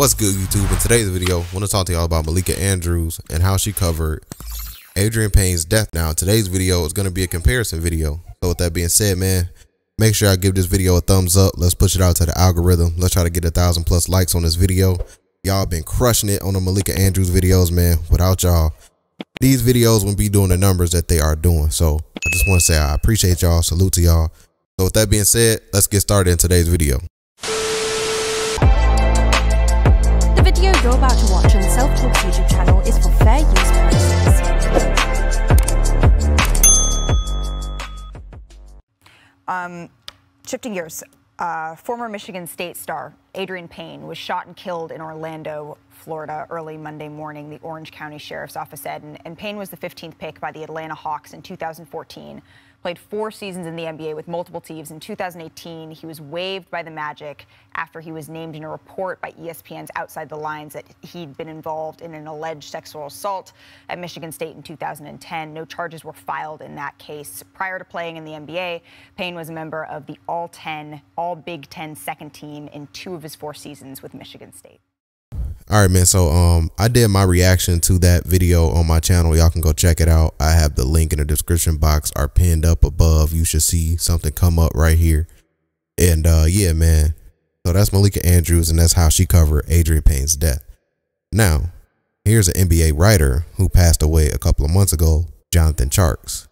What's good, YouTube? In today's video, I want to talk to y'all about Malika Andrews and how she covered Adreian Payne's death. Now, today's video is going to be a comparison video. So, with that being said, man, make sure I give this video a thumbs up. Let's push it out to the algorithm. Let's try to get a thousand plus likes on this video. Y'all been crushing it on the Malika Andrews videos, man. Without y'all, these videos wouldn't be doing the numbers that they are doing. So, I just want to say I appreciate y'all. Salute to y'all. So, with that being said, let's get started in today's video. Video you're about to watch on Self Talk's YouTube channel is for fair use purposes. Um, shifting gears, uh, former Michigan State star Adreian Payne was shot and killed in Orlando, Florida, early Monday morning, the Orange County Sheriff's Office said. And, and Payne was the 15th pick by the Atlanta Hawks in 2014 played four seasons in the NBA with multiple teams. In 2018, he was waived by the Magic after he was named in a report by ESPN's Outside the Lines that he'd been involved in an alleged sexual assault at Michigan State in 2010. No charges were filed in that case. Prior to playing in the NBA, Payne was a member of the All 10, All Big Ten second team in two of his four seasons with Michigan State. All right, man. So um I did my reaction to that video on my channel. Y'all can go check it out. I have the link in the description box are pinned up above. You should see something come up right here. And uh yeah, man. So that's Malika Andrews and that's how she covered Adreian Payne's death. Now, here's an NBA writer who passed away a couple of months ago, Jonathan Tjarks.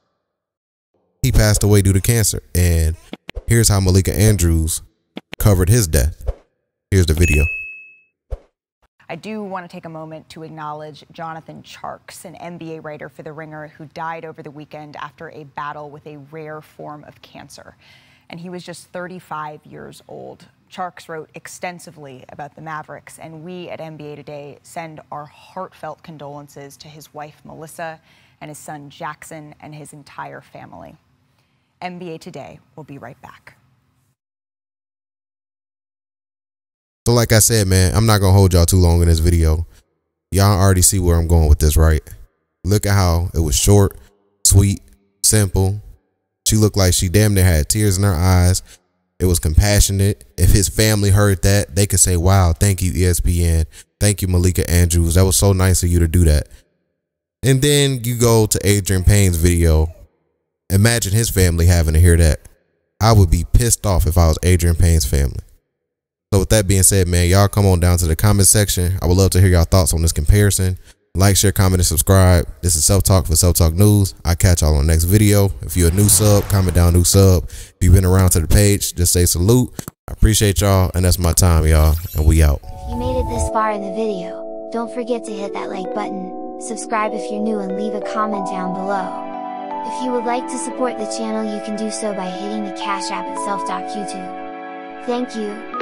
He passed away due to cancer. And here's how Malika Andrews covered his death. Here's the video. I do want to take a moment to acknowledge Jonathan Tjarks, an NBA writer for The Ringer, who died over the weekend after a battle with a rare form of cancer. And he was just 35 years old. Tjarks wrote extensively about the Mavericks, and we at NBA Today send our heartfelt condolences to his wife, Melissa, and his son, Jackson, and his entire family. NBA Today will be right back. So like I said, man, I'm not gonna hold y'all too long in this video. Y'all already see where I'm going with this, right? Look at how it was short, sweet, simple. She looked like she damn near had tears in her eyes. It was compassionate. If his family heard that, they could say, wow, thank you, ESPN. Thank you, Malika Andrews. That was so nice of you to do that. And then you go to Adreian Payne's video. Imagine his family having to hear that. I would be pissed off if I was Adreian Payne's family. So with that being said, man, y'all come on down to the comment section. I would love to hear y'all thoughts on this comparison. Like, share, comment, and subscribe. This is Self Talk for Self Talk News. I catch y'all on the next video. If you're a new sub, comment down new sub. If you've been around to the page, just say salute. I appreciate y'all, and that's my time, y'all. And we out. If you made it this far in the video, don't forget to hit that like button, subscribe if you're new and leave a comment down below. If you would like to support the channel you can do so by hitting the Cash App at Self Talk YouTube. Thank you.